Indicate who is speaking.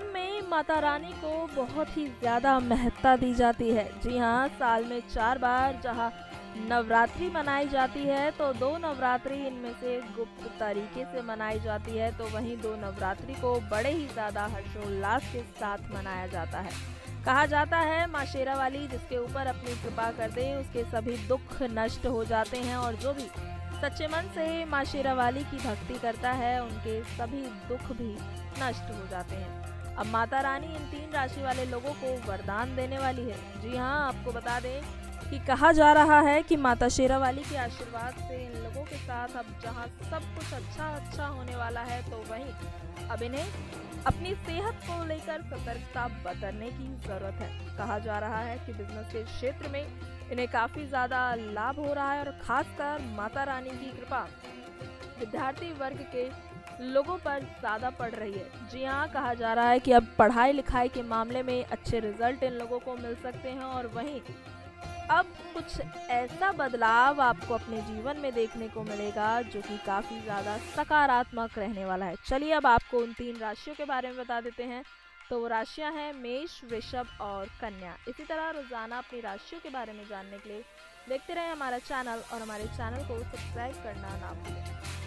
Speaker 1: माता रानी को बहुत ही ज़्यादा महत्ता दी जाती है। जी हाँ साल में चार बार जहाँ नवरात्रि मनाई जाती है तो दो नवरात्रि इनमें से गुप्त तरीके से मनाई जाती है तो वहीं दो नवरात्रि को बड़े ही ज़्यादा हर्षोल्लास के साथ मनाया जाता है। कहा जाता है, माँ शेरा वाली जिसके ऊपर अपनी कृपा कर दे उसके सभी दुख नष्ट हो जाते हैं और जो भी सच्चे मन से माँ शेरा वाली की भक्ति करता है, उनके सभी दुख भी नष्ट हो जाते हैं। अब माता रानी इन तीन राशि वाले लोगों को वरदान देने वाली है। जी हाँ आपको बता दें कि कहा जा रहा है कि माता शेरा वाली के आशीर्वाद से इन लोगों के साथ अब जहाँ सब कुछ अच्छा अच्छा होने वाला है तो वहीं अब इन्हें अपनी सेहत को लेकर सतर्कता बरतने की ज़रूरत है। कहा जा रहा है कि बिज़नेस के क्षेत्र में इन्हें काफ़ी ज़्यादा लाभ हो रहा है और खासकर माता रानी की कृपा। विद्यार्थी वर्ग के लोगों पर ज़्यादा पड़ रही है। जी हाँ कहा जा रहा है कि अब पढ़ाई लिखाई के मामले में अच्छे रिज़ल्ट इन लोगों को मिल सकते हैं और वहीं अब कुछ ऐसा बदलाव आपको अपने जीवन में देखने को मिलेगा जो कि काफ़ी ज़्यादा सकारात्मक रहने वाला है। चलिए, अब आपको उन तीन राशियों के बारे में बता देते हैं। तो वो राशियाँ हैं मेष, वृषभ और कन्या। इसी तरह रोज़ाना अपनी राशियों के बारे में जानने के लिए देखते रहें हमारा चैनल और हमारे चैनल को सब्सक्राइब करना ना भूलें।